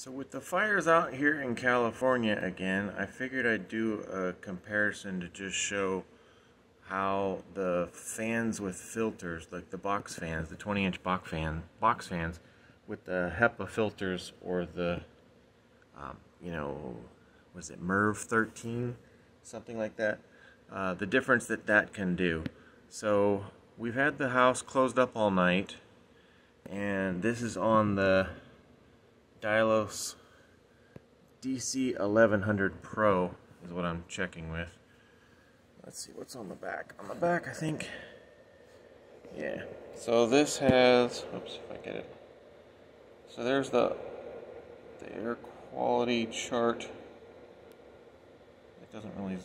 So with the fires out here in California again, I figured I'd do a comparison to just show how the fans with filters, like the box fans, the 20 inch box fan, box fans, with the HEPA filters or the, um, you know, was it MERV 13, something like that, uh, the difference that that can do. So we've had the house closed up all night, and this is on the Dylos DC 1100 Pro is what I'm checking with. Let's see what's on the back. On the back, I think, yeah. So this has, oops, if I get it. So there's the, the air quality chart. It doesn't really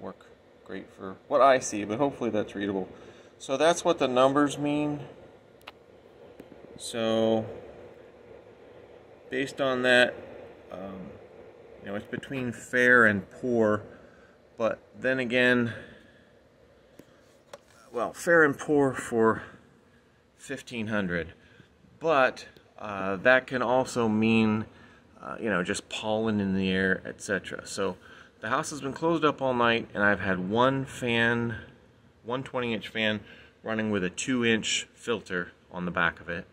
work great for what I see, but hopefully that's readable. So that's what the numbers mean. So based on that, um, you know, it's between fair and poor, but then again, well, fair and poor for 1500, but uh, that can also mean, uh, you know, just pollen in the air, etc. So the house has been closed up all night, and I've had one fan, one 20 inch fan running with a 2 inch filter on the back of it.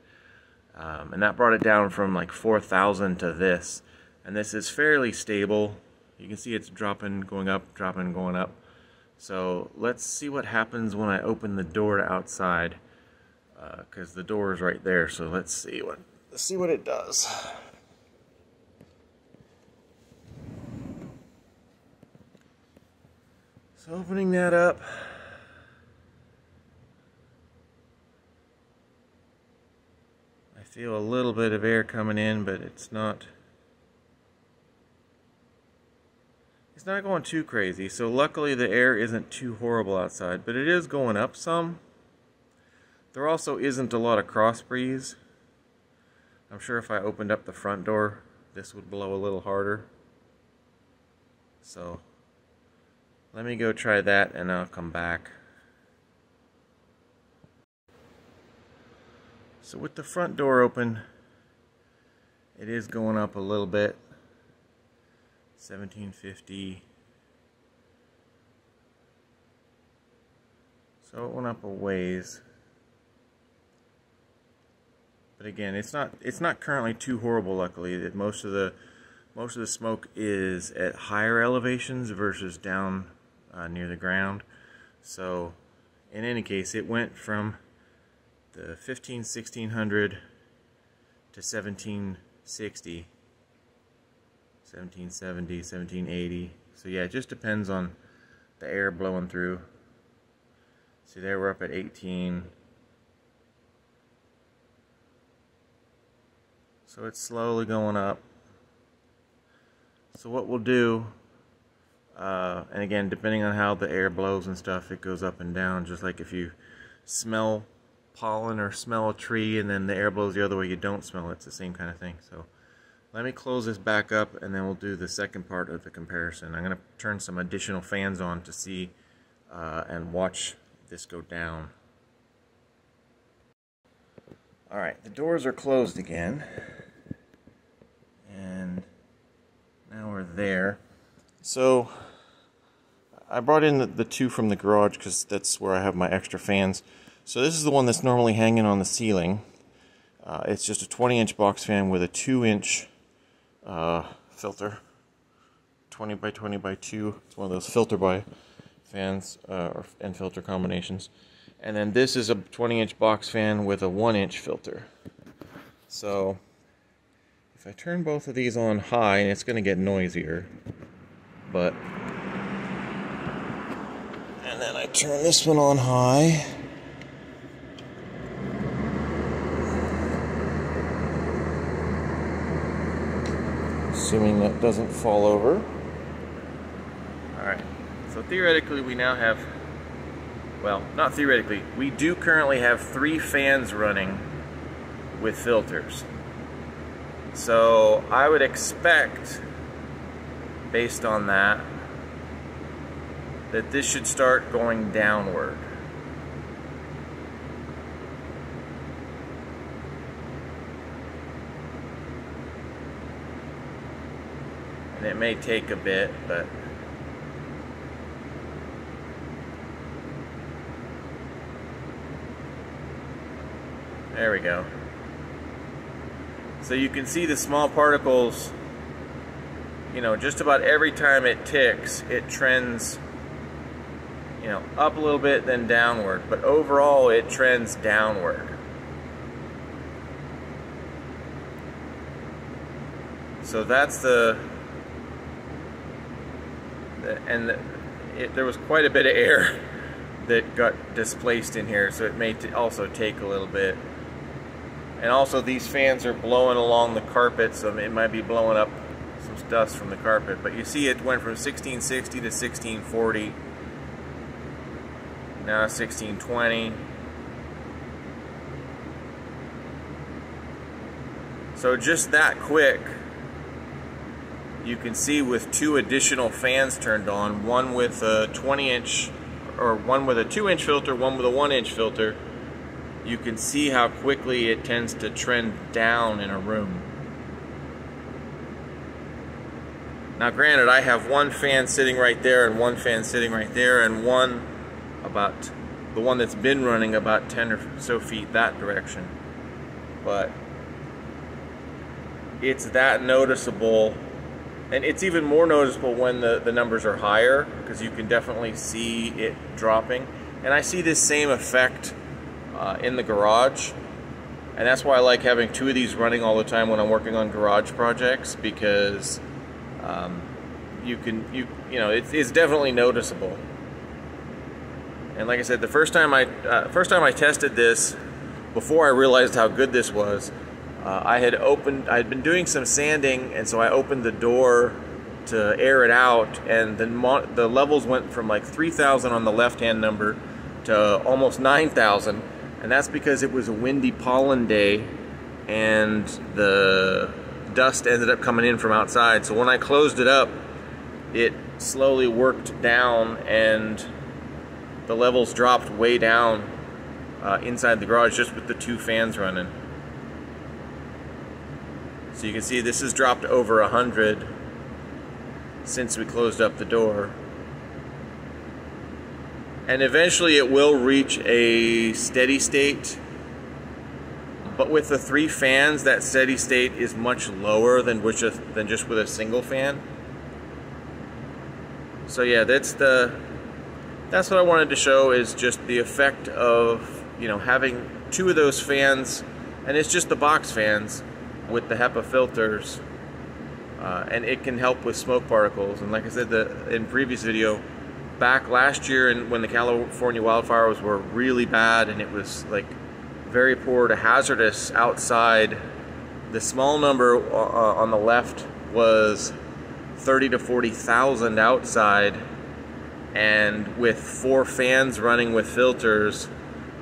Um, and that brought it down from like 4,000 to this. And this is fairly stable. You can see it's dropping, going up, dropping, going up. So let's see what happens when I open the door to outside. Because uh, the door is right there. So let's see what, let's see what it does. So opening that up. Feel a little bit of air coming in, but it's not it's not going too crazy. So luckily the air isn't too horrible outside, but it is going up some. There also isn't a lot of cross breeze. I'm sure if I opened up the front door, this would blow a little harder. So let me go try that and I'll come back. So with the front door open, it is going up a little bit. 1750. So it went up a ways. But again, it's not it's not currently too horrible luckily that most of the most of the smoke is at higher elevations versus down uh, near the ground. So in any case, it went from the 15 1600 to 1760 1770 1780 so yeah it just depends on the air blowing through. See there we're up at 18 so it's slowly going up. So what we'll do uh, and again depending on how the air blows and stuff it goes up and down just like if you smell pollen or smell a tree and then the air blows the other way, you don't smell it. It's the same kind of thing. So let me close this back up and then we'll do the second part of the comparison. I'm going to turn some additional fans on to see uh, and watch this go down. Alright, the doors are closed again. And now we're there. So I brought in the, the two from the garage because that's where I have my extra fans. So this is the one that's normally hanging on the ceiling. Uh, it's just a 20 inch box fan with a 2 inch uh, filter. 20 by 20 by 2. It's one of those filter by fans uh, and filter combinations. And then this is a 20 inch box fan with a 1 inch filter. So if I turn both of these on high, it's going to get noisier, but. And then I turn this one on high. Assuming that doesn't fall over. Alright, so theoretically we now have, well, not theoretically, we do currently have three fans running with filters. So I would expect, based on that, that this should start going downward. And it may take a bit, but There we go. So you can see the small particles, you know, just about every time it ticks, it trends, you know, up a little bit, then downward. But overall, it trends downward. So that's the, the and it, there was quite a bit of air that got displaced in here, so it may also take a little bit. And also these fans are blowing along the carpet, so it might be blowing up some dust from the carpet. But you see it went from 1660 to 1640. Now 1620. So just that quick, you can see with two additional fans turned on, one with a 20 inch, or one with a 2 inch filter, one with a 1 inch filter, you can see how quickly it tends to trend down in a room. Now granted, I have one fan sitting right there and one fan sitting right there and one about, the one that's been running about 10 or so feet that direction. But it's that noticeable and it's even more noticeable when the, the numbers are higher because you can definitely see it dropping. And I see this same effect uh, in the garage. And that's why I like having two of these running all the time when I'm working on garage projects because um, you can, you you know, it's, it's definitely noticeable. And like I said, the first time I uh, first time I tested this, before I realized how good this was, uh, I had opened, I had been doing some sanding, and so I opened the door to air it out, and the the levels went from like 3,000 on the left-hand number to almost 9,000 and that's because it was a windy pollen day and the dust ended up coming in from outside. So when I closed it up, it slowly worked down and the levels dropped way down uh, inside the garage just with the two fans running. So you can see this has dropped over a hundred since we closed up the door and eventually it will reach a steady state. But with the three fans, that steady state is much lower than which than just with a single fan. So yeah, that's the that's what I wanted to show is just the effect of you know having two of those fans, and it's just the box fans with the HEPA filters, uh, and it can help with smoke particles. And like I said the in previous video back last year and when the California wildfires were really bad and it was like very poor to hazardous outside, the small number uh, on the left was 30 to 40,000 outside and with four fans running with filters,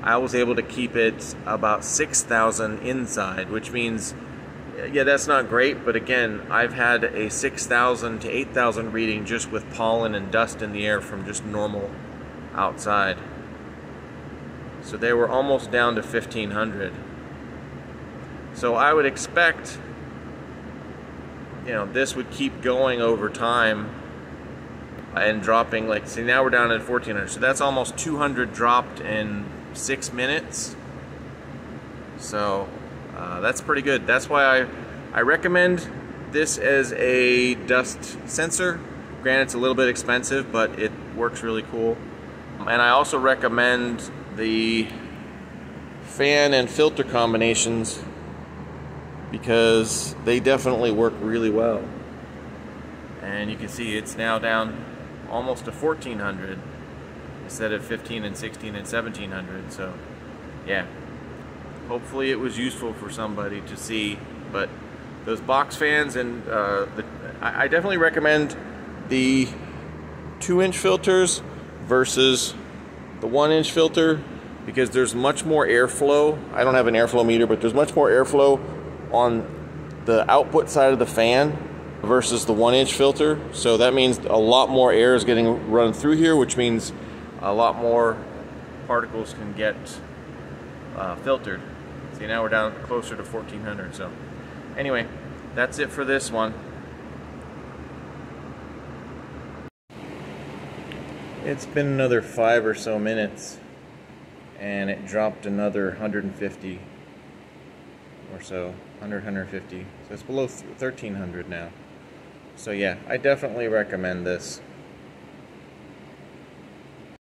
I was able to keep it about 6,000 inside, which means yeah, that's not great, but again, I've had a 6,000 to 8,000 reading just with pollen and dust in the air from just normal outside. So they were almost down to 1,500. So I would expect, you know, this would keep going over time and dropping, like, see, now we're down at 1,400. So that's almost 200 dropped in six minutes. So uh, that's pretty good. That's why I, I recommend this as a dust sensor. Granted, it's a little bit expensive, but it works really cool. And I also recommend the fan and filter combinations because they definitely work really well. And you can see it's now down almost to 1400 instead of 15 and 16 and 1700. So, yeah, hopefully it was useful for somebody to see. But those box fans and uh, the, I definitely recommend the two inch filters versus the one inch filter because there's much more airflow. I don't have an airflow meter, but there's much more airflow on the output side of the fan versus the one inch filter. So that means a lot more air is getting run through here, which means a lot more particles can get uh, filtered. See, now we're down closer to 1400. So anyway, that's it for this one. It's been another five or so minutes and it dropped another 150 or so 100 150 so it's below 1300 now so yeah i definitely recommend this